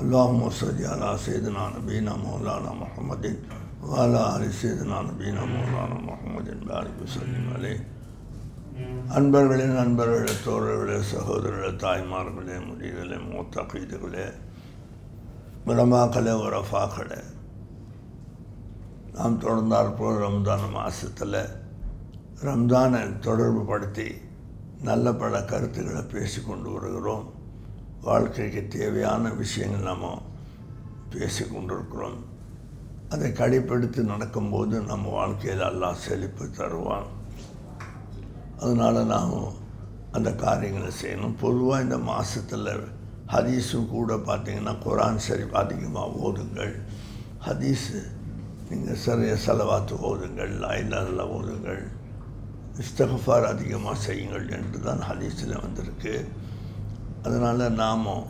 اللهم صل على سيدنا نبينا مولانا محمد وعلى آل سيدنا نبينا مولانا محمد بارك وسلم عليه. அன்பர்களே நண்பர்களே தோழர்களே சகோதரர்களே தாய்மார்களே முடிகளே மூத்த கைதுகளே பிரமாக்களே உரஃபாக்களே நாம் தொடர்ந்தாற்போல் ரம்ஜான் மாதத்தில் ரம்ஜானை தொடர்பு படுத்தி நல்ல பல கருத்துக்களை பேசி கொண்டு வருகிறோம் வாழ்க்கைக்கு தேவையான விஷயங்கள் நாம் பேசி கொண்டிருக்கிறோம். அதை கடைப்பிடித்து நடக்கும்போது நம்ம வாழ்க்கையில் எல்லாம் செழிப்பு தருவான். அதனால் நாம் அந்த காரியங்களை செய்யணும். பொதுவாக இந்த மாதத்தில் ஹதீஸும் கூட பார்த்தீங்கன்னா குரான் ஷரீஃப் அதிகமாக ஓதுங்கள். ஹதீஸு நீங்கள் சரிய செலவாத்து ஓதுங்கள் லாயிலால ஓதுங்கள். இஸ்தகஃபார் அதிகமாக செய்யுங்கள் என்று தான் ஹதீஸில் வந்திருக்கு. அதனால் நாமும்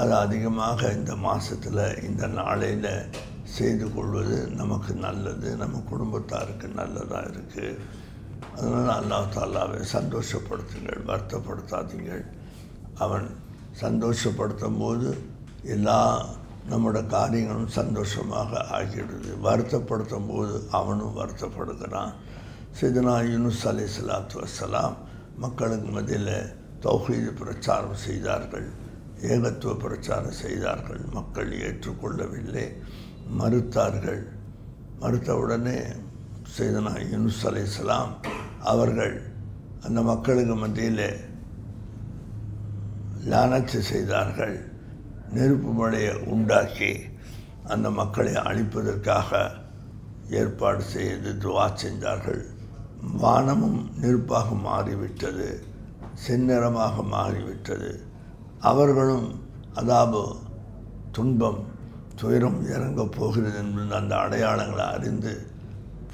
அது அதிகமாக இந்த மாதத்தில் இந்த நாளையில் செய்து கொள்வது நமக்கு நல்லது நம்ம குடும்பத்தாருக்கு நல்லதாக இருக்குது அதனால் அல்லாஹ் தாலாவை சந்தோஷப்படுத்துங்கள் வருத்தப்படுத்தாதீங்கள். அவன் சந்தோஷப்படுத்தும் போது எல்லா நம்மளோட காரியங்களும் சந்தோஷமாக ஆகிடுது. வருத்தப்படுத்தும் போது அவனும் வருத்தப்படுகிறான். சிதனா யூனுஸ் அலி சலாத்து வசலாம் மக்களுக்கு மதியில் தௌஹீது பிரச்சாரம் செய்தார்கள் ஏகத்துவ பிரச்சாரம் செய்தார்கள். மக்கள் ஏற்றுக்கொள்ளவில்லை. மறுத்தார்கள். மறுத்தவுடனே செய்தனா யூனுஸ் அலை சலாம் அவர்கள் அந்த மக்களுக்கு மத்தியில் லானத்து செய்தார்கள். நெருப்பு மழையை உண்டாக்கி அந்த மக்களை அழிப்பதற்காக ஏற்பாடு செய்து துவா செஞ்சார்கள். வானமும் நெருப்பாக மாறிவிட்டது. செந்நிறமாக மாறிவிட்டது. அவர்களும் அதாவது துன்பம் துயரம் இறங்க போகிறது என்று அந்த அடையாளங்களை அறிந்து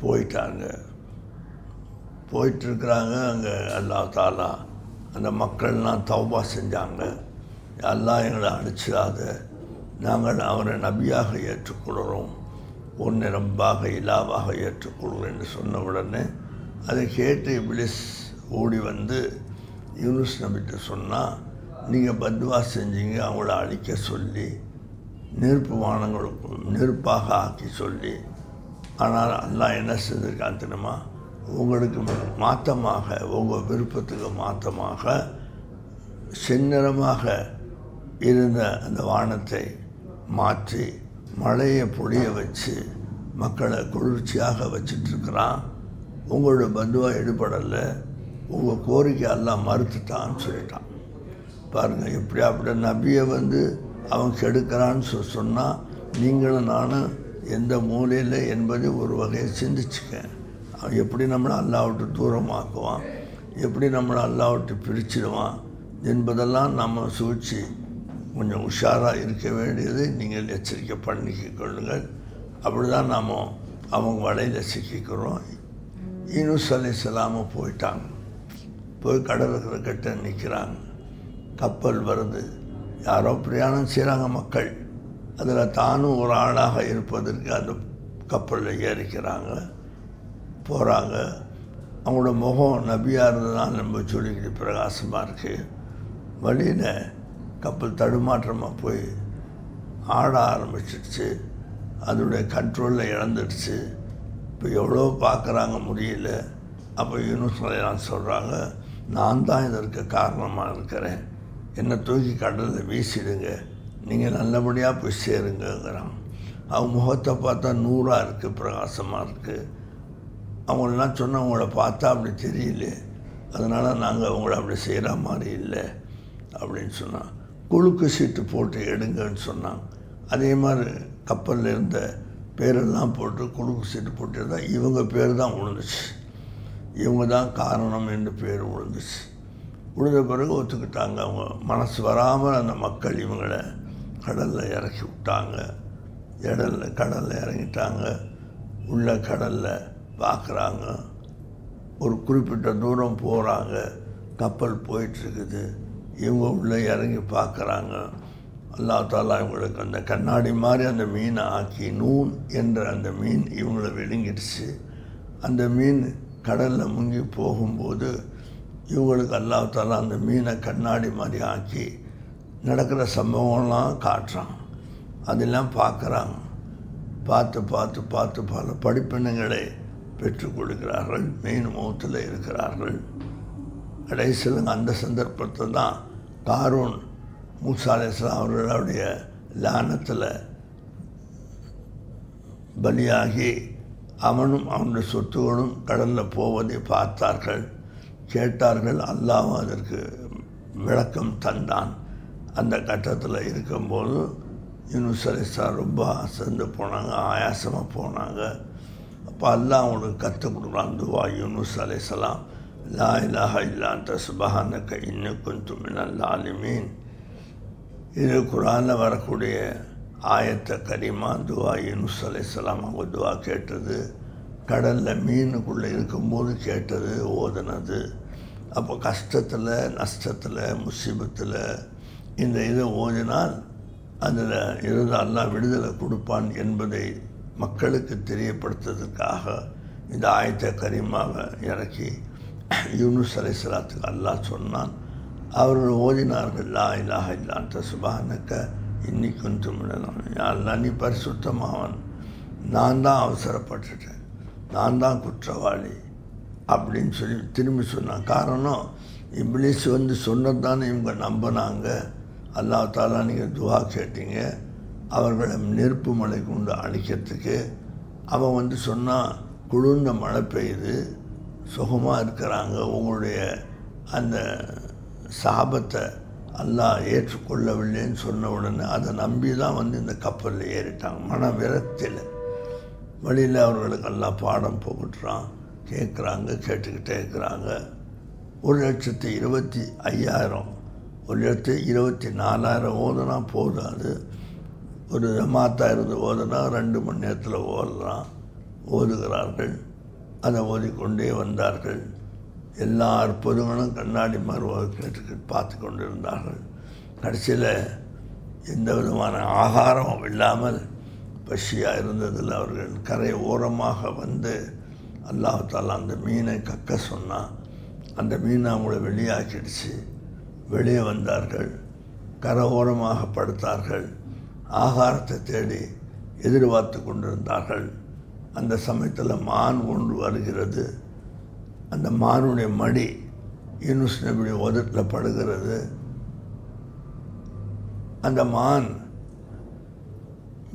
போயிட்டாங்க. போயிட்டுருக்குறாங்க அங்கே அல்லா தாலா. அந்த மக்கள்லாம் தௌபா செஞ்சாங்க. எல்லாம் எங்களை அடிச்சிடாத நாங்கள் அவரை நபியாக ஏற்றுக்கொள்கிறோம். ஒன்று ரப்பாக இலாவாக ஏற்றுக்கொள்கிறோம் என்று சொன்ன உடனே அதை கேட்டு இப்ளிஸ் ஓடி வந்து யூனுஸ் நபிட்ட சொன்னால் நீங்கள் பத்வா செஞ்சீங்க அவங்கள அழிக்க சொல்லி நெருப்பு வானங்களுக்கும் நெருப்பாக ஆக்கி சொல்லி ஆனால் அல்லா என்ன செஞ்சுருக்கான் தெரியுமா? உங்களுக்கு மாற்றமாக உங்கள் விருப்பத்துக்கு மாற்றமாக செந்நிறமாக இருந்த அந்த வானத்தை மாற்றி மழையை பொழிய வச்சு மக்களை குளிர்ச்சியாக வச்சிட்ருக்கிறான் உங்களோட பந்துவாக எடுபடலை. உங்கள் கோரிக்கை எல்லாம் மறுத்துட்டான்னு சொல்லிட்டான். பாருங்கள் இப்படி அப்படி நபியை வந்து அவன் கெடுக்கிறான்னு சொ சொன்னால் நீங்களும் நானும் எந்த மூலையில் என்பதை ஒரு வகையை சிந்திச்சுக்க. அவன் எப்படி நம்மளை அல்லாவிட்டு தூரமாக்குவான்? எப்படி நம்மளை அல்லாவிட்டு பிரிச்சிடுவான்? என்பதெல்லாம் நம்ம சூழ்ச்சி கொஞ்சம் உஷாராக இருக்க வேண்டியது நீங்கள் எச்சரிக்கை பண்ணிக்க கொள்ளுங்கள். அப்படி தான் நாம் அவங்க வலையில் சிக்கிக்கிறோம். இன்னும் அலி இஸ்லாமும் போயிட்டாங்க. போய் கடலுக்கு கிட்ட நிற்கிறாங்க கப்பல் வருது. யாரோ பிரயாணம் செய்கிறாங்க மக்கள். அதில் தானும் ஒரு ஆளாக இருப்பதற்கு அந்த கப்பலில் ஏறிக்கிறாங்க. போகிறாங்க அவங்களோட முகம் நபியாக இருந்ததுனால நம்ம சொல்லிக்கிட்டு பிரகாசமாக இருக்குது வழியில் கப்பல் தடுமாற்றமாக போய் ஆட ஆரம்பிச்சிடுச்சு அதோடைய கண்ட்ரோலில் இழந்துடுச்சு இப்போ எவ்வளோ பார்க்குறாங்க முடியல. அப்போ யூனிவர்ஸ்லாம் சொல்கிறாங்க நான் தான் இதற்கு காரணமாக இருக்கிறேன். என்னை தூக்கி கடலில் வீசிடுங்க. நீங்கள் நல்லபடியாக போய் சேருங்கிறான் அவங்க முகத்தை பார்த்தா நூறாக இருக்குது பிரகாசமாக இருக்குது அவங்களெலாம் சொன்னால் அவங்கள பார்த்தா அப்படி தெரியல. அதனால் நாங்கள் அவங்கள அப்படி செய்கிற மாதிரி இல்லை அப்படின்னு சொன்னான். குழுக்கு சீட்டு போட்டு எடுங்கன்னு சொன்னான். அதே மாதிரி கப்பலில் இருந்த பேரெல்லாம் போட்டு குழுக்கு சீட்டு போட்டு இருந்தால் இவங்க பேர் தான் விழுந்துச்சு இவங்க தான் காரணம் என்று பேர் விழுந்துச்சு விழுந்த பிறகு ஒத்துக்கிட்டாங்க அவங்க. மனசு வராமல் அந்த மக்கள் இவங்களை கடலில் இறக்கி விட்டாங்க. இடல்ல கடலில் இறங்கிட்டாங்க. உள்ள கடலில் பார்க்குறாங்க ஒரு குறிப்பிட்ட தூரம் போகிறாங்க கப்பல் போயிட்டுருக்குது. இவங்க உள்ளே இறங்கி பார்க்குறாங்க அல்லா தாலா இவங்களுக்கு அந்த கண்ணாடி மாதிரி அந்த மீனை ஆக்கி நூன் என்ற அந்த மீன் இவங்களை விழுங்கிடுச்சு. அந்த மீன் கடலில் முங்கி போகும்போது இவங்களுக்கு அல்லாத்தால அந்த மீனை கண்ணாடி மாதிரி ஆக்கி நடக்கிற சம்பவம்லாம் காட்டுறான். அதெல்லாம் பார்க்குறாங்க பார்த்து பார்த்து பார்த்து பல படிப்பினங்களை பெற்றுக் கொடுக்கிறார்கள். மீன் முகத்தில் இருக்கிறார்கள். கடைசியில் அந்த சந்தர்ப்பத்தை தான் காரூன் மூசாலேஸ்லாம் அவர்களுடைய லானத்தில் பலியாகி அவனும் அவனுடைய சொத்துகளும் கடலில் போவதை பார்த்தார்கள். கேட்டார்கள் அல்லாவும் அதற்கு விளக்கம் தந்தான். அந்த கட்டத்தில் இருக்கும்போது யூனுஸ் அலிஸ்லா ரொம்ப அசந்து போனாங்க ஆயாசமாக போனாங்க. அப்போ அல்லாஹ் அவங்களுக்கு கற்றுக் கொடுக்குறான் துவா யூனுஸ் அலிஸ்லாம் லா இலாஹ இல்லாந்த சுபஹானக்க கொஞ்சம் நல்லா லாலிமீன் இது குரானில் வரக்கூடிய ஆயத்த கரிமா துவா யூனுஸ் அலிஸ்லாம் அவங்க துவா கேட்டது கடலில் மீனுக்குள்ளே இருக்கும்போது கேட்டது ஓதுனது. அப்போ கஷ்டத்தில் நஷ்டத்தில் முசீபத்தில் இந்த இதை ஓதினால் அதில் இருந்து அல்லாஹ் விடுதலை கொடுப்பான் என்பதை மக்களுக்கு தெரியப்படுத்துறதுக்காக இந்த ஆயத்த கரிமாவை இறக்கி யூனுஸ் அலைசலாத்துக்கு அல்லாஹ் சொன்னான். அவர்கள் ஓதினார்கள் லா இலாஹ இல்லான்ட்டு சுபானக்க இன்னைக்கு கொஞ்சம் அல்லா நீ பரிசுத்தமாவன். நான் தான் அவசரப்பட்டுட்டேன். நான் தான் குற்றவாளி அப்படின்னு சொல்லி திரும்பி சொன்னான். காரணம் இப்ளீஸ் வந்து சொன்னது தானே இவங்க நம்பினாங்க. அல்லா தாலா நீங்கள் துவா கேட்டீங்க. அவர்களை நெருப்பு மலை கொண்டு அழிக்கிறதுக்கு. அவன் வந்து சொன்னான் குளிர்ந்த மழை பெய்யுது. சுகமாக இருக்கிறாங்க. உங்களுடைய அந்த சாபத்தை அல்லாஹ் ஏற்றுக்கொள்ளவில்லைன்னு சொன்ன உடனே அதை நம்பி தான் வந்து இந்த கப்பலில் ஏறிட்டாங்க. மன விரக்தியில் வழியில் அவர்களுக்கு எல்லாம் பாடம் புகட்டுறான். கேட்குறாங்க கேட்டுக்கிட்டே இருக்கிறாங்க. ஒரு லட்சத்து இருபத்தி ஐயாயிரம் ஒரு லட்சத்து இருபத்தி நாலாயிரம் ஓதுனா போதும் அது. ஒரு ஜமாத்தா இருந்து ஓதுனா ரெண்டு மணி நேரத்தில் ஓதுறான். ஓதுகிறார்கள். அதை ஓதிக்கொண்டே வந்தார்கள். எல்லா அற்புதங்களும் கண்ணாடி மறுவாக கேட்டு பார்த்து கொண்டு இருந்தார்கள் கடைசியில் எந்த விதமான ஆகாரம் இல்லாமல் பசியாக இருந்ததில் அவர்கள் கரை ஓரமாக வந்து அல்லாஹால அந்த மீனை கக்க சொன்னான் அந்த மீனை அவங்கள வெளியாக்கிடுச்சு. வெளியே வந்தார்கள். கரை ஓரமாக படுத்தார்கள். ஆகாரத்தை தேடி எதிர்பார்த்து கொண்டிருந்தார்கள். அந்த சமயத்தில் மான் ஒன்று வருகிறது. அந்த மானுடைய மடி யூனுஸ் நபியுடைய உதட்டில் படுகிறது. அந்த மான்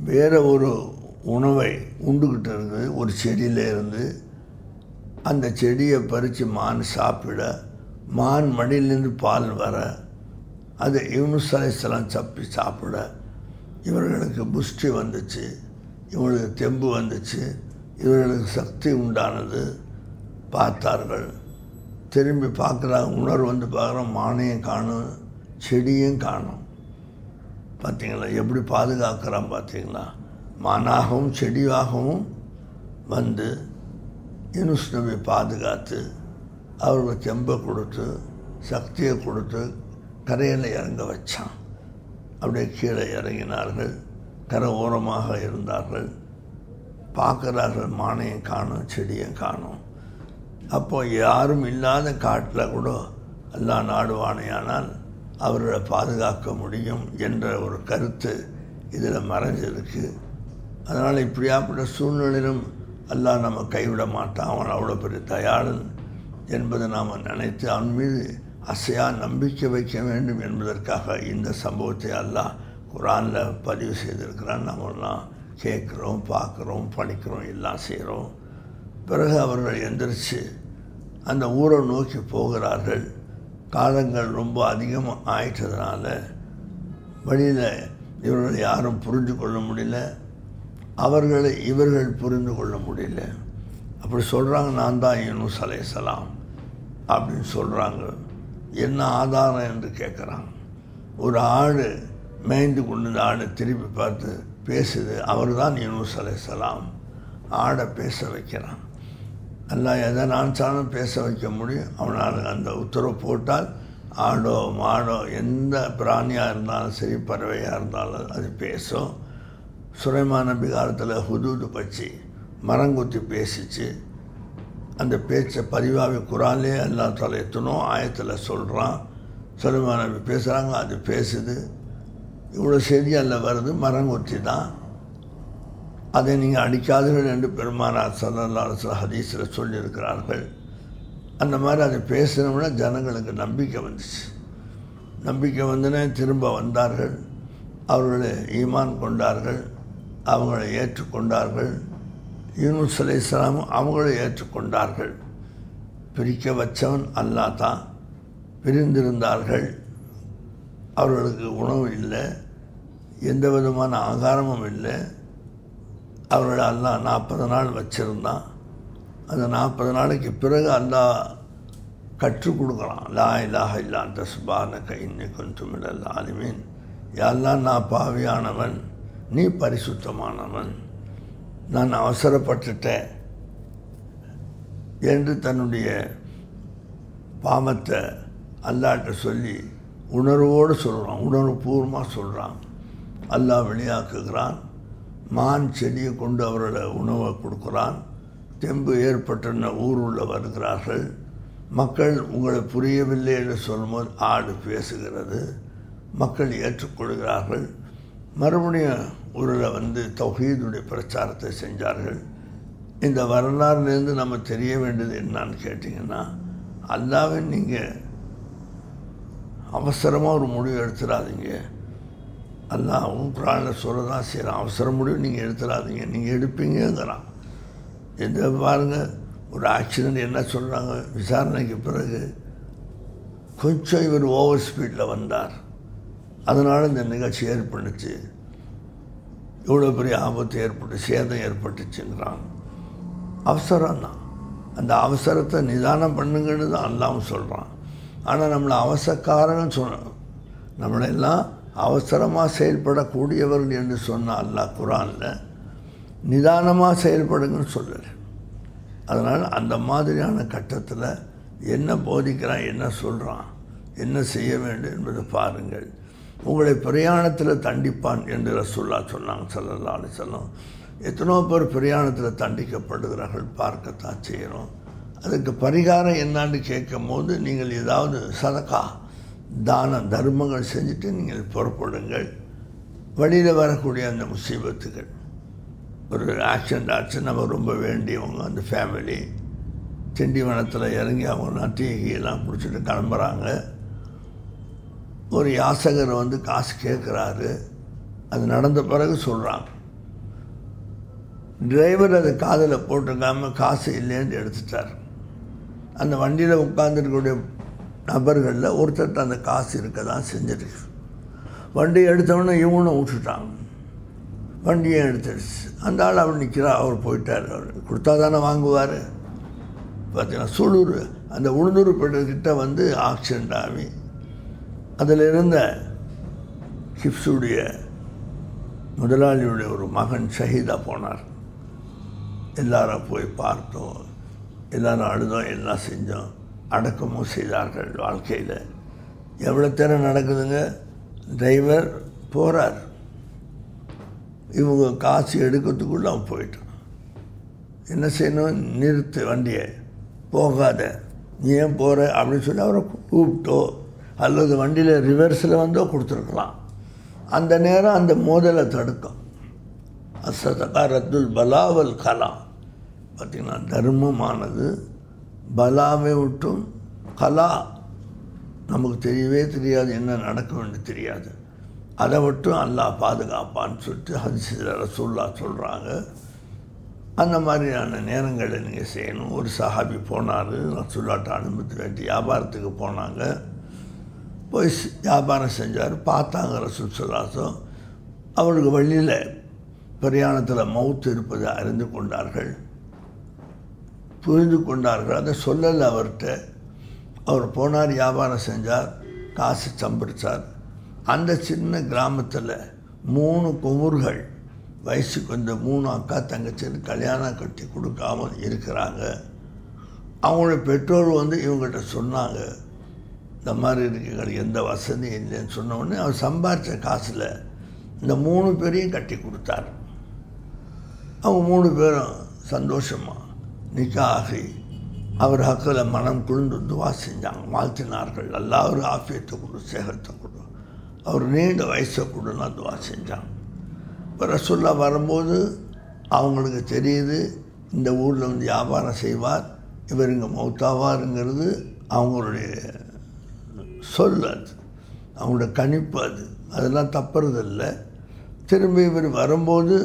வேற ஒரு உணவை உண்டுகிட்டு இருந்தது ஒரு செடியில் இருந்து அந்த செடியை பறித்து மான் சாப்பிட மான் மடியிலேருந்து பால் வர அதை யூனுஸ் அலைசலாம் சப்பி சாப்பிட இவர்களுக்கு புஷ்டி வந்துச்சு இவங்களுக்கு தெம்பு வந்துச்சு இவர்களுக்கு சக்தி உண்டானது. பார்த்தார்கள். திரும்பி பார்க்குறாங்க உணர்வு வந்து பார்க்குறோம் மானையும் காணும் செடியும் காணும். பார்த்தீங்களா? எப்படி பாதுகாக்கிறான் பார்த்தீங்களா? மானாகவும் செடியாகவும் வந்து யூனுஸ் நபி பாதுகாத்து அவருக்கு தெம்பை கொடுத்து சக்தியை கொடுத்து கரையில் இறங்க வச்சான். அப்படியே கீழே இறங்கினார்கள். கரை ஓரமாக இருந்தார்கள். பார்க்குறார்கள் மானையும் காணும் செடியும் காணும். அப்போ யாரும் இல்லாத காட்டில் கூட எல்லாம் நாடுவானையானால் அவர்களை பாதுகாக்க முடியும் என்ற ஒரு கருத்து இதில் மறைஞ்சிருக்கு. அதனால் இப்படியாப்பட்ட சூழ்நிலையிலும் எல்லாம் நம்ம கைவிட மாட்டான் அவன் அவ்வளோ பெரிய தயாளன் என்பதை நாம் நினைத்து அவன் மீது அசையா நம்பிக்கை வைக்க வேண்டும் என்பதற்காக இந்த சம்பவத்தை எல்லாம் குரானில் பதிவு செய்திருக்கிறான். நம்மெல்லாம் கேட்குறோம் பார்க்குறோம் படிக்கிறோம் எல்லாம் செய்கிறோம் பிறகு அவர்கள் எந்திரிச்சு அந்த ஊரை நோக்கி போகிறார்கள். காலங்கள் ரொம்ப அதிகமாக ஆயிட்டதுனால வழியில் இவர்களை யாரும் புரிந்து கொள்ள முடியல. அவர்களை இவர்கள் புரிந்து கொள்ள முடியல. அப்படி சொல்கிறாங்க நான் தான் யூனுஸ் அலைசலாம் அப்படின்னு சொல்கிறாங்க என்ன ஆதாரம் என்று கேட்குறாங்க. ஒரு ஆடு மேய்ந்து கொண்டு இந்த ஆடை திருப்பி பார்த்து பேசுது அவர் தான் யூனுஸ் அலைசலாம் ஆடை பேச வைக்கிறான். அல்லாஹ் எதை நினச்சாலும் பேச வைக்க முடியும். அவனால் அந்த உத்தரவு போட்டால் ஆடோ மாடோ எந்த பிராணியாக இருந்தாலும் சரி பறவையாக இருந்தாலும் அது பேசும். சுரைமான பிகாரத்தில் ஹுதூது பச்சு மரங்குத்தி பேசிச்சு. அந்த பேச்சை பதிவாகி குரான்லே அல்லா தலை எத்தனோ ஆயத்தில் சொல்கிறான் சுலைமான் பேசுகிறாங்க அது பேசுது. இவ்வளோ செய்தி அல்ல வருது. மரங்குத்தி தான். அதை நீங்கள் அடிக்காதீர்கள் என்று பெருமானார் சல்லல்லா ஹதீஸில் சொல்லியிருக்கிறார்கள். அந்த மாதிரி அதை பேசினோம்னா ஜனங்களுக்கு நம்பிக்கை வந்துச்சு. நம்பிக்கை வந்துனே திரும்ப வந்தார்கள். அவர்களை ஈமான் கொண்டார்கள். அவங்களை ஏற்றுக்கொண்டார்கள். யூனுஸ் அலை இஸ்லாமும் அவங்களை ஏற்றுக்கொண்டார்கள். பிரிக்க வச்சவன் அல்லா தான். பிரிந்திருந்தார்கள். அவர்களுக்கு உணவு இல்லை. எந்த விதமான ஆகாரமும் இல்லை. அவர்கள் அல்லாஹ் நாற்பது நாள் வச்சுருந்தான். அந்த நாற்பது நாளைக்கு பிறகு அல்லாஹ் கற்றுக் கொடுக்குறான் லா இல்லாஹ இல்லா அந்த சுபான கைன்னு கொஞ்சமிடல் ஆலிமீன். யாரெல்லாம் நான் பாவியானவன் நீ பரிசுத்தமானவன். நான் அவசரப்பட்டுட்டேன் என்று தன்னுடைய பாமத்தை அல்லாட்ட சொல்லி உணர்வோடு சொல்கிறான் உணர்வுபூர்வமாக சொல்கிறான் அல்லாஹ் வெளியாக்குகிறான். மான் செடியை கொண்டு அவர்களை உணவை கொடுக்குறான். தெம்பு ஏற்பட்ட ஊருள்ள வருகிறார்கள். மக்கள் உங்களை புரியவில்லை என்று சொல்லும்போது ஆடு பேசுகிறது. மக்கள் ஏற்றுக்கொள்கிறார்கள். மறுபடியும் ஊரில் வந்து தௌஹீதுடைய பிரச்சாரத்தை செஞ்சார்கள். இந்த வரலாறுலேருந்து நம்ம தெரிய வேண்டியது என்னான்னு கேட்டிங்கன்னா அல்லாவே நீங்கள் அவசரமாக ஒரு முடிவு எடுத்துடாதீங்க. அல்லாவும் குரானில் சொல்ல தான் செய்கிறான் அவசரம் முடிவு நீங்கள் எடுத்துடாதீங்க. நீங்கள் எடுப்பீங்கிறான் எந்த பாருங்கள் ஒரு ஆக்சிடெண்ட் என்ன சொல்கிறாங்க விசாரணைக்கு பிறகு கொஞ்சம் இவர் ஓவர் ஸ்பீடில் வந்தார். அதனால் இந்த நிகழ்ச்சி ஏற்பட்டுச்சு. இவ்வளோ பெரிய ஆபத்து ஏற்பட்டு சேதம் ஏற்பட்டுச்சுங்கிறான். அவசரம் தான் அந்த அவசரத்தை நிதானம் பண்ணுங்கன்னு தான் அல்லாமல் சொல்கிறான் ஆனால் நம்மளை அவசரக்காரன்னு சொன்னோம் நம்மளெல்லாம் அவசரமாக செயல்படக்கூடியவர்கள் என்று சொன்ன அல்லாஹ் குரானில் நிதானமாக செயல்படுங்கன்னு சொல்லலை. அதனால் அந்த மாதிரியான கட்டத்தில் என்ன போதிக்கிறான் என்ன சொல்கிறான் என்ன செய்ய வேண்டும் என்பதை பாருங்கள். உங்களை பிரயாணத்தில் தண்டிப்பான் என்று ரசுல்லா சொன்னாங்க சல்லல்லா அலி எத்தனோ பேர் பிரயாணத்தில் தண்டிக்கப்படுகிறார்கள் பார்க்கத்தான் செய்கிறோம் அதுக்கு பரிகாரம் என்னான்னு கேட்கும் போது நீங்கள் ஏதாவது சதக்கா தான தர்மங்கள் செஞ்சுட்டு நீங்கள் புறப்படுங்கள். வழியில் வரக்கூடிய அந்த முசீபத்துகள். ஒரு ஆக்சிடெண்ட் ஆச்சு நம்ம ரொம்ப வேண்டியவங்க அந்த ஃபேமிலி திண்டிவனத்தில் இறங்கி அவங்க டீ குடிச்சிட்டு கிளம்புறாங்க. ஒரு யாசகர் வந்து காசு கேட்குறாரு அது நடந்த பிறகு சொல்கிறாங்க டிரைவர் அதை காதில் போட்டுக்காமல் காசு இல்லைன்னு எடுத்துட்டார். அந்த வண்டியில் உட்காந்துருக்கக்கூடிய நபர்களில் ஒருத்தர்கிட்ட அந்த காசு இருக்க தான் செஞ்சிருக்கு வண்டி எடுத்தவொடனே இவனும் விட்டுட்டான். வண்டியை எடுத்துடுச்சு அந்த ஆள் அவர் நிற்கிறா அவர் போயிட்டார். அவர் கொடுத்தா தானே வாங்குவார். பார்த்தீங்கன்னா சூலூர் அந்த உளுந்தூர் கிட்ட வந்து ஆக்சிடெண்ட் ஆகி அதில் இருந்த ஹிப்ஸுடைய முதலாளியுடைய ஒரு மகன் ஷஹீதாக போனார். எல்லாரும் போய் பார்த்தோம். எல்லாரும் அழுதோம். எல்லாம் செஞ்சோம். அடக்கமும் செய்தார்கள் வாழ்க்கையில். எவ்வளோ நேரம் நடக்குதுங்க? டிரைவர் போகிறார் இவங்க காசு எடுக்கிறதுக்குள்ளே அவன் போயிட்டான். என்ன செய்யணும்? நிறுத்து வண்டியை. போகாத. நீ ஏன் போகிற அப்படின்னு சொல்லி அவரை கூப்பிட்டோ அல்லது வண்டியில் ரிவர்ஸில் வந்தோ கொடுத்துருக்கலாம். அந்த நேரம் அந்த மோதலை தடுக்கும். அசதகா ரத்துல் பலாவல் கலாம் பார்த்திங்கன்னா தர்மமானது பலாவை விட்டும் கலா. நமக்கு தெரியவே தெரியாது என்ன நடக்கும்னு தெரியாது. அதை மட்டும் அல்லாஹ் பாதுகாப்பான்னு சொல்லிட்டு ஹதிசில் ரசூல்லா சொல்கிறாங்க அந்த மாதிரியான நேரங்களை நீங்கள் செய்யணும். ஒரு சஹாபி போனார் ரசூல்லாட்ட அனுமதி வேண்டி வியாபாரத்துக்கு போனாங்க. போய் வியாபாரம் செஞ்சார். பார்த்தாங்க ரசூல் சொல்லாசம் அவருக்கு வழியில் பிரயாணத்தில் மவுத்து இருப்பதை அறிந்து கொண்டார்கள். புரிந்து கொண்டார்கள். அதை சொல்லலை அவர்கிட்ட அவர் போனார் வியாபாரம் செஞ்சார் காசு சம்பரித்தார் அந்த சின்ன கிராமத்தில் மூணு குமுர்கள் வயசுக்கு வந்த மூணு அக்கா தங்கச்சின்னு கல்யாணம் கட்டி கொடுக்காம இருக்கிறாங்க. அவங்களோட பெற்றோர் வந்து இவங்ககிட்ட சொன்னாங்க இந்த மாதிரி இருக்கு எங்களுக்கு எந்த வசதியும் இல்லைன்னு சொன்ன உடனே அவர் சம்பாரித்த காசில் இந்த மூணு பேரையும் கட்டி கொடுத்தார். அவங்க மூணு பேரும் சந்தோஷமாக நிக்காகி அவர் ஹக்கில் மனம் குளிர்ந்து துவா செஞ்சாங்க. வாழ்த்தினார்கள். எல்லாரும் ஆஃபியத்தை கொடு சேகத்தை கொடு அவர் நீண்ட வயசை கொடுன்னா துவா செஞ்சாங்க. இப்போ ரசுல்லா வரும்போது அவங்களுக்கு தெரியுது இந்த ஊரில் வந்து வியாபாரம் செய்வார் இவர் இங்கே மௌத்தாவாருங்கிறது அவங்களுடைய சொல் அது. அவங்களோட கணிப்பு அது. அதெல்லாம் தப்புறதில்லை. திரும்பி இவர் வரும்போது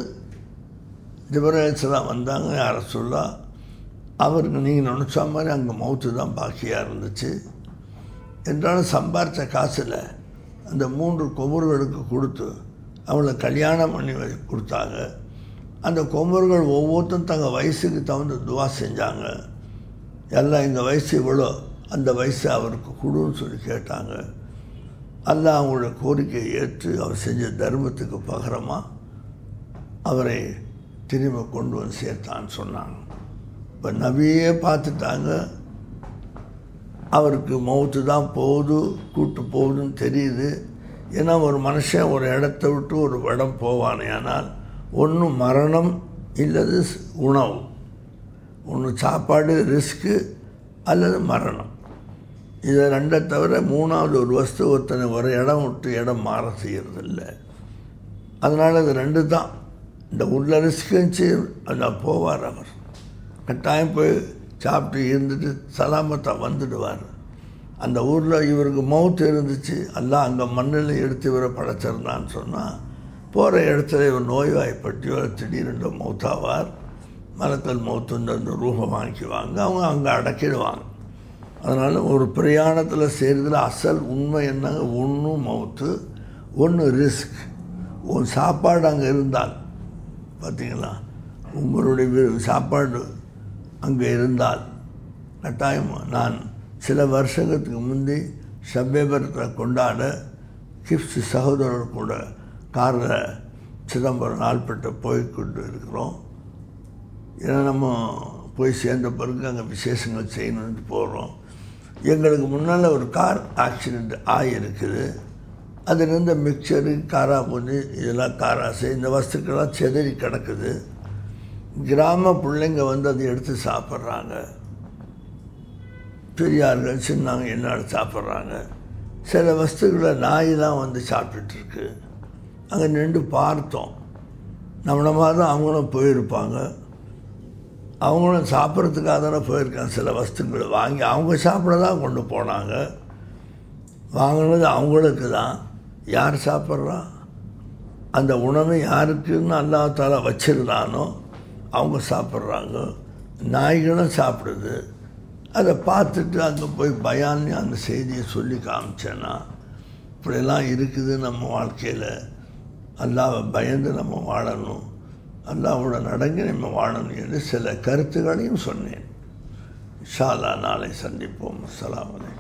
ஜிபரேசலாம் வந்தாங்க யார சொல்லா அவருக்கு நீங்கள் நினச்ச மாதிரி அங்கே மௌத்து தான் பாக்கியாக இருந்துச்சு. என்றாலும் சம்பாரித்த காசில் அந்த மூன்று கொமர்களுக்கு கொடுத்து அவங்கள கல்யாணம் பண்ணி வை கொடுத்தாங்க. அந்த கொமர்கள் ஒவ்வொருத்தரும் தங்கள் வயசுக்கு தகுந்த துவா செஞ்சாங்க. எல்லாம் இந்த வயசு இவ்வளோ அந்த வயசு அவருக்கு கொடுன்னு சொல்லி கேட்டாங்க. அல்லாஹ் அவங்களோட கோரிக்கையை ஏற்று அவர் செஞ்ச தர்மத்துக்கு பகரமாக அவரை திரும்ப கொண்டு வந்து சேர்த்தான்னு சொன்னாங்க. இப்போ நபியே பார்த்துட்டாங்க. அவருக்கு மௌத்து தான் போகுது கூட்டு போகுதுன்னு தெரியுது. ஏன்னா ஒரு மனுஷன் ஒரு இடத்த விட்டு ஒரு இடம் போவானே ஆனால் ஒன்று மரணம் இல்லது உணவு. ஒன்று சாப்பாடு ரிஸ்க்கு அல்லது மரணம். இதை ரெண்டை தவிர மூணாவது ஒரு வஸ்து ஒருத்தனை ஒரு இடம் விட்டு இடம் மாற செய்கிறதில்ல அதனால் இது ரெண்டு தான். இந்த உள்ள ரிஸ்க்கு அதான் போவார் அவர். கட்டாயம் போய் சாப்பிட்டு இருந்துட்டு சலாமத்தாக வந்துடுவார். அந்த ஊரில் இவருக்கு மவுத்து இருந்துச்சு. எல்லாம் அங்கே மண்ணில் எடுத்து இவரை படைச்சிருந்தான்னு சொன்னால் போகிற இடத்துல இவர் நோய்வாய்ப்பட்டியோ திடீரென்று மௌத்தாவார் மரக்கல் மௌத்துன்ற அந்த ரூபம் வாங்கிக்குவாங்க. அவங்க அங்கே அடக்கிடுவாங்க. அதனால் ஒரு பிரயாணத்தில் செய்கிறதுல அசல் உண்மை என்னங்க? ஒன்று மவுத்து ஒன்று ரிஸ்க். உன் சாப்பாடு அங்கே இருந்தால். பார்த்தீங்களா உங்களுடைய சாப்பாடு அங்கே இருந்தால் கட்டாயம் நான் சில வருஷங்களுக்கு முந்தி சபேபரத்தை கொண்டாட கிப்ஸ் சகோதரர் கூட காரில் சிதம்பரம் நாள்பட்டு போய்கொண்டு இருக்கிறோம் ஏன்னா நம்ம போய் சேர்ந்த பிறகு அங்கே விசேஷங்கள் செய்யணும்னு போகிறோம் எங்களுக்கு முன்னால் ஒரு கார் ஆக்சிடெண்ட் ஆகியிருக்குது அதில் இருந்த மிக்சரு காராபூந்தி இதெல்லாம் காராசை இந்த வஸ்துக்கள்லாம் செதறி கிடக்குது. கிராம பிள்ளைங்க வந்து அதை எடுத்து சாப்பிட்றாங்க. பெரியார்கள் சின்னாங்க எல்லாரும் சாப்பிட்றாங்க. சில வஸ்துக்களை நாய் தான் வந்து சாப்பிட்டுருக்கு அங்கே நின்று பார்த்தோம். நம்மள மாதிரி தான் அவங்களும் போயிருப்பாங்க. அவங்களும் சாப்பிட்றதுக்காக தானே போயிருக்காங்க. சில வஸ்துக்களை வாங்கி அவங்க சாப்பிட தான் கொண்டு போனாங்க. வாங்கினது அவங்களுக்கு தான் யார் சாப்பிட்றா? அந்த உணவு யாருக்குன்னு அல்லாத்தால வச்சிருந்தானோ அவங்க சாப்பிட்றாங்க. நாய்களும் சாப்பிடுது. அதை பார்த்துட்டு அங்கே போய் பயான்னு அந்த செய்தியை சொல்லி காமிச்சேன்னா இப்படியெல்லாம் இருக்குது நம்ம வாழ்க்கையில். அல்லாவை பயந்து நம்ம வாழணும். அல்லாவோட நடங்கி நம்ம வாழணும் என்று சில கருத்துக்களையும் சொன்னேன். ஷாலா நாளை சந்திப்போம். அஸ்ஸலாமு அலைக்கும்.